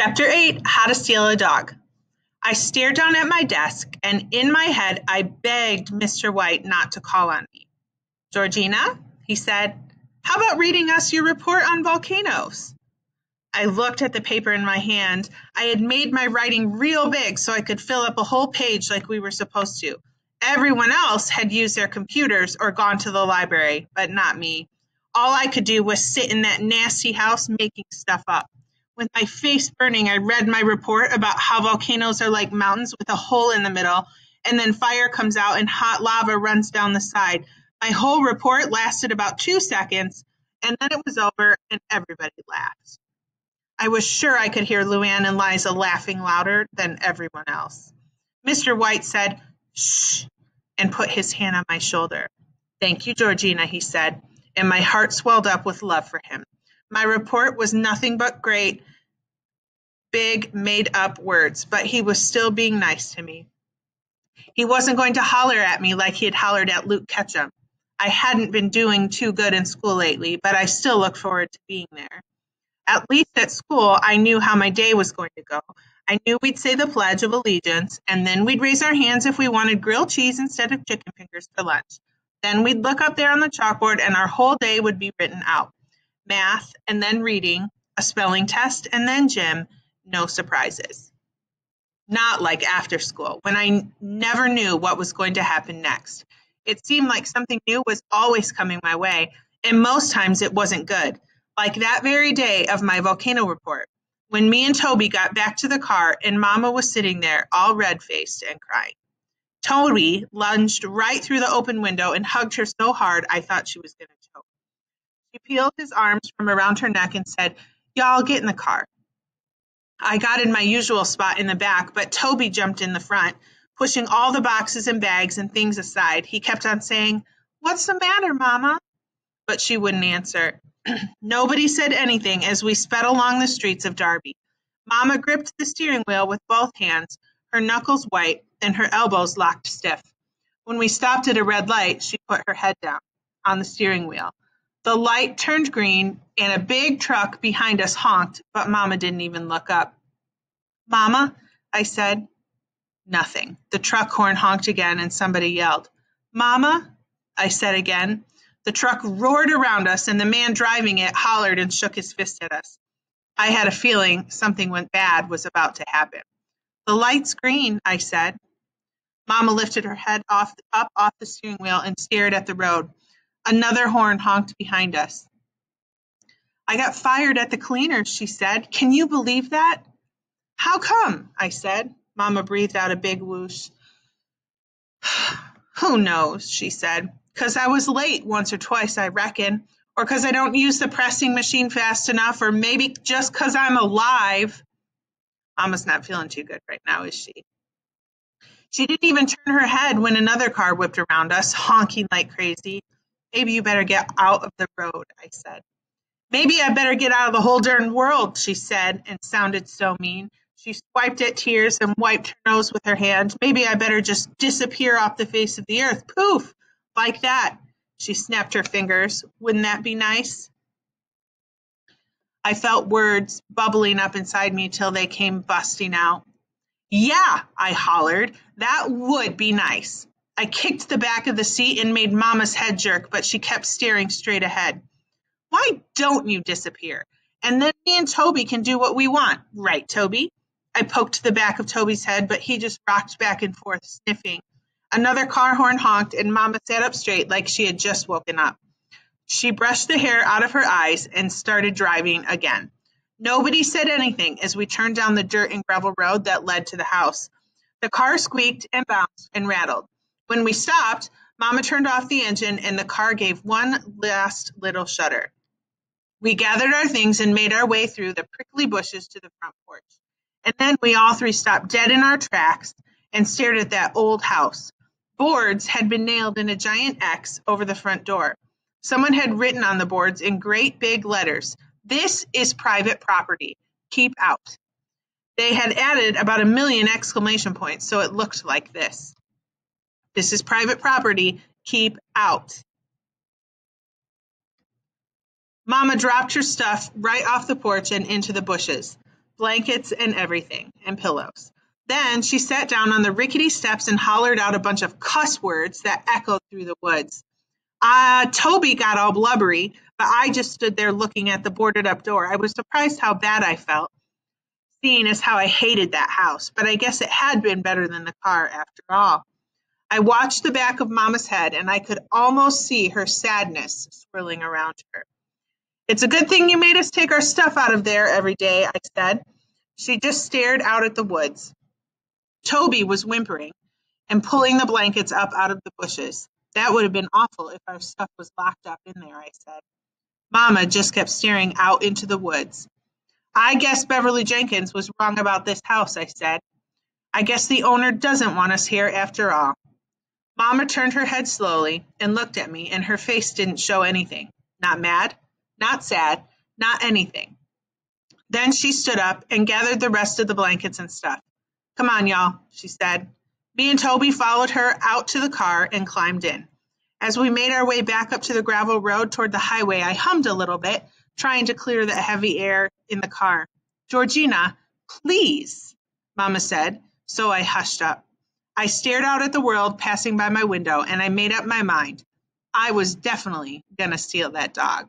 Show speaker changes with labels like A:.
A: Chapter 8 How to Steal a Dog. I stared down at my desk, and in my head, I begged Mr. White not to call on me. Georgina, he said, how about reading us your report on volcanoes? I looked at the paper in my hand. I had made my writing real big so I could fill up a whole page like we were supposed to. Everyone else had used their computers or gone to the library, but not me. All I could do was sit in that nasty house making stuff up. With my face burning, I read my report about how volcanoes are like mountains with a hole in the middle, and then fire comes out and hot lava runs down the side. My whole report lasted about two seconds, and then it was over, and everybody laughed. I was sure I could hear Luann and Liza laughing louder than everyone else. Mr. White said, Shh, and put his hand on my shoulder. Thank you, Georgina, he said, and my heart swelled up with love for him. My report was nothing but great, big, made up words, but he was still being nice to me. He wasn't going to holler at me like he had hollered at Luke Ketchum. I hadn't been doing too good in school lately, but I still looked forward to being there. At least at school, I knew how my day was going to go. I knew we'd say the Pledge of Allegiance, and then we'd raise our hands if we wanted grilled cheese instead of chicken fingers for lunch. Then we'd look up there on the chalkboard, and our whole day would be written out math, and then reading, a spelling test, and then gym. No surprises. Not like after school, when I never knew what was going to happen next. It seemed like something new was always coming my way, and most times it wasn't good like that very day of my volcano report, when me and Toby got back to the car and Mama was sitting there, all red faced and crying. Toby lunged right through the open window and hugged her so hard I thought she was going to choke. He peeled his arms from around her neck and said, Y'all get in the car. I got in my usual spot in the back, but Toby jumped in the front, pushing all the boxes and bags and things aside. He kept on saying, What's the matter, Mama? But she wouldn't answer. Nobody said anything as we sped along the streets of Derby. Mama gripped the steering wheel with both hands, her knuckles white and her elbows locked stiff. When we stopped at a red light, she put her head down on the steering wheel. The light turned green and a big truck behind us honked, but Mama didn't even look up. Mama, I said. Nothing. The truck horn honked again and somebody yelled. Mama, I said again. The truck roared around us, and the man driving it hollered and shook his fist at us. I had a feeling something went bad was about to happen. The light's green, I said. Mama lifted her head off, up off the steering wheel and stared at the road. Another horn honked behind us. I got fired at the cleaners, she said. Can you believe that? How come? I said. Mama breathed out a big whoosh. Who knows, she said because I was late once or twice, I reckon, or because I don't use the pressing machine fast enough, or maybe just because I'm alive. Mama's not feeling too good right now, is she? She didn't even turn her head when another car whipped around us, honking like crazy. Maybe you better get out of the road, I said. Maybe I better get out of the whole darn world, she said, and sounded so mean. She swiped at tears and wiped her nose with her hand. Maybe I better just disappear off the face of the earth. Poof! Like that. She snapped her fingers. Wouldn't that be nice? I felt words bubbling up inside me till they came busting out. Yeah, I hollered. That would be nice. I kicked the back of the seat and made Mama's head jerk, but she kept staring straight ahead. Why don't you disappear? And then me and Toby can do what we want. Right, Toby? I poked the back of Toby's head, but he just rocked back and forth, sniffing. Another car horn honked, and Mama sat up straight like she had just woken up. She brushed the hair out of her eyes and started driving again. Nobody said anything as we turned down the dirt and gravel road that led to the house. The car squeaked and bounced and rattled. When we stopped, Mama turned off the engine and the car gave one last little shudder. We gathered our things and made our way through the prickly bushes to the front porch. And then we all three stopped dead in our tracks and stared at that old house. Boards had been nailed in a giant X over the front door. Someone had written on the boards in great big letters, This is private property. Keep out. They had added about a million exclamation points, so it looked like this. This is private property. Keep out. Mama dropped her stuff right off the porch and into the bushes. blankets and everything, and pillows. Then she sat down on the rickety steps and hollered out a bunch of cuss words that echoed through the woods. Uh, Toby got all blubbery, but I just stood there looking at the boarded up door. I was surprised how bad I felt, seeing as how I hated that house, but I guess it had been better than the car after all. I watched the back of Mama's head and I could almost see her sadness swirling around her. It's a good thing you made us take our stuff out of there every day, I said. She just stared out at the woods. Toby was whimpering and pulling the blankets up out of the bushes. That would have been awful if our stuff was locked up in there, I said. Mama just kept staring out into the woods. I guess Beverly Jenkins was wrong about this house, I said. I guess the owner doesn't want us here after all. Mama turned her head slowly and looked at me, and her face didn't show anything. Not mad, not sad, not anything. Then she stood up and gathered the rest of the blankets and stuff. Come on, y'all, she said. Me and Toby followed her out to the car and climbed in. As we made our way back up to the gravel road toward the highway, I hummed a little bit, trying to clear the heavy air in the car. Georgina, please, Mama said, so I hushed up. I stared out at the world passing by my window and I made up my mind. I was definitely going to steal that dog.